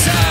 inside